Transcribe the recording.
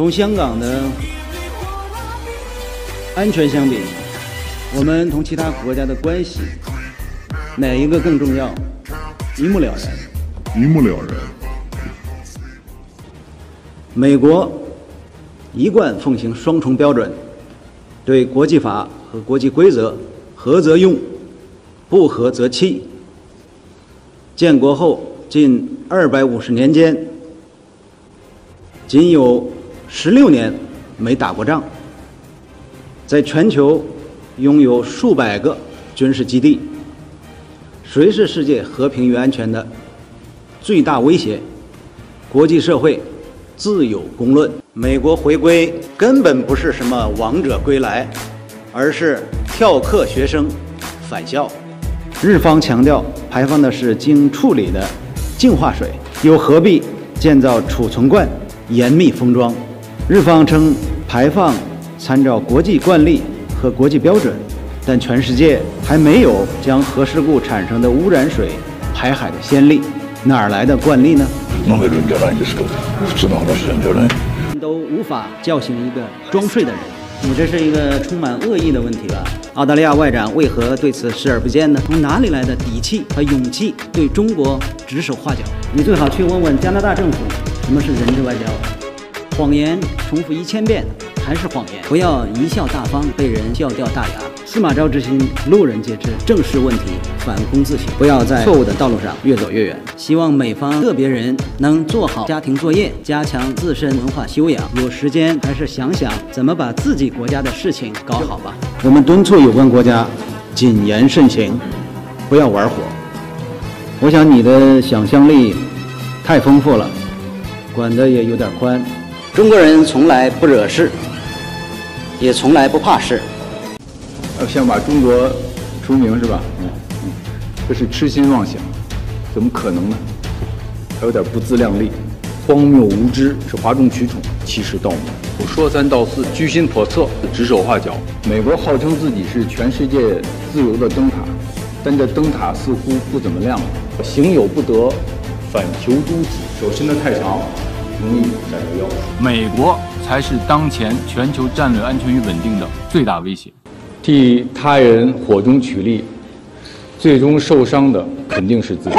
同香港的安全相比，我们同其他国家的关系哪一个更重要？一目了然。一目了然。美国一贯奉行双重标准，对国际法和国际规则合则用，不合则弃。建国后近二百五十年间，仅有十六年没打过仗，在全球拥有数百个军事基地。谁是世界和平与安全的最大威胁？国际社会自有公论。美国回归根本不是什么王者归来，而是跳课学生返校。日方强调排放的是经处理的净化水，又何必建造储存罐、严密封装？日方称排放参照国际惯例和国际标准。但全世界还没有将核事故产生的污染水排海的先例，哪儿来的惯例呢？都无法叫醒一个装睡的人。你这是一个充满恶意的问题吧？澳大利亚外长为何对此视而不见呢？从哪里来的底气和勇气对中国指手画脚？你最好去问问加拿大政府，什么是人质外交？谎言重复一千遍还是谎言？不要贻笑大方，被人笑掉大牙。司马昭之心，路人皆知。正视问题，反躬自省，不要在错误的道路上越走越远。希望美方个别人能做好家庭作业，加强自身文化修养。有时间还是想想怎么把自己国家的事情搞好吧。我们敦促有关国家谨言慎行，不要玩火。我想你的想象力太丰富了，管得也有点宽。中国人从来不惹事，也从来不怕事。要想把中国除名是吧？嗯嗯，这是痴心妄想，怎么可能呢？还有点不自量力，荒谬无知是哗众取宠，欺世盗名，我说三道四，居心叵测，指手画脚。美国号称自己是全世界自由的灯塔，但这灯塔似乎不怎么亮。行有不得，反求诸己，手伸得太长，美国才是当前全球战略安全与稳定的最大威胁。替他人火中取栗，最终受伤的肯定是自己。